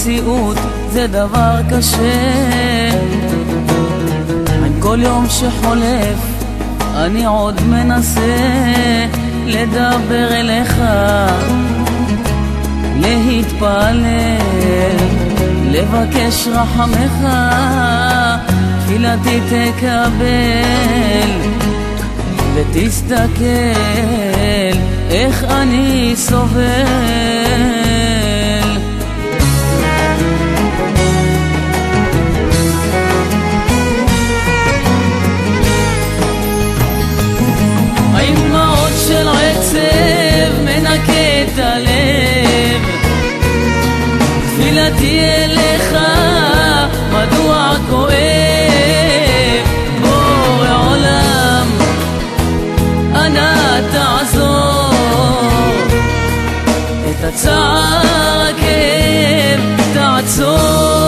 לברוח ממציאות זה דבר קשה. עם כל יום שחולף אני עוד מנסה לדבר אליך להתפלל, לבקש רחמך תפילתי תקבל ותסתכל איך אני סובל הצער הכאב תעצור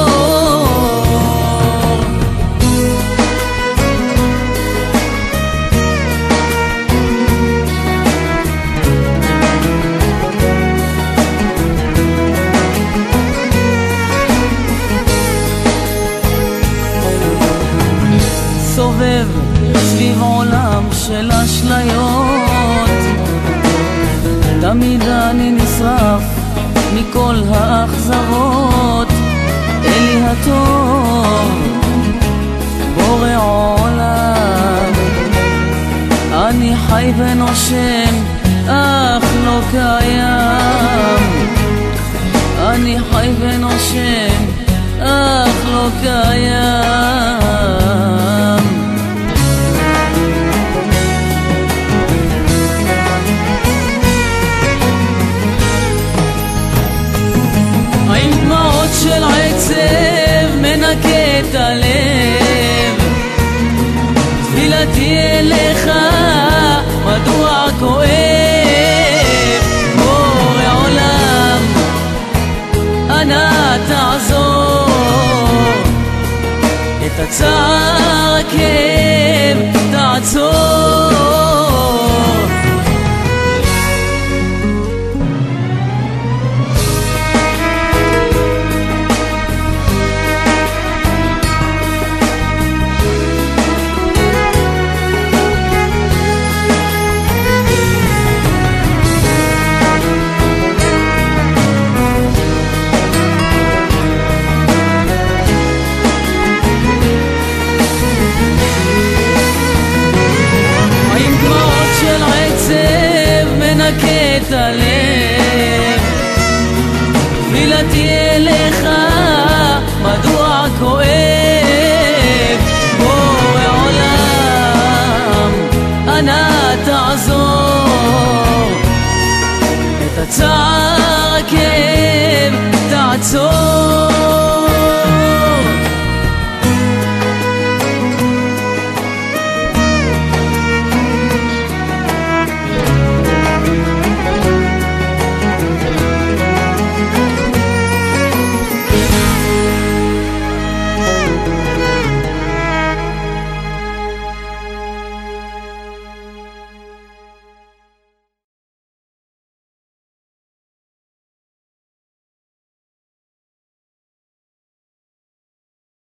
מכל האכזבות אלי הטוב בורא עולם. אני חי ונושם אך לא קיים. אני חי ונושם אך לא קיים הצער הכאב תעצור את הלב. תפילתי אליך, מדוע כואב? בורא עולם, אנא תעזור. את הצער, הכאב, תעצור.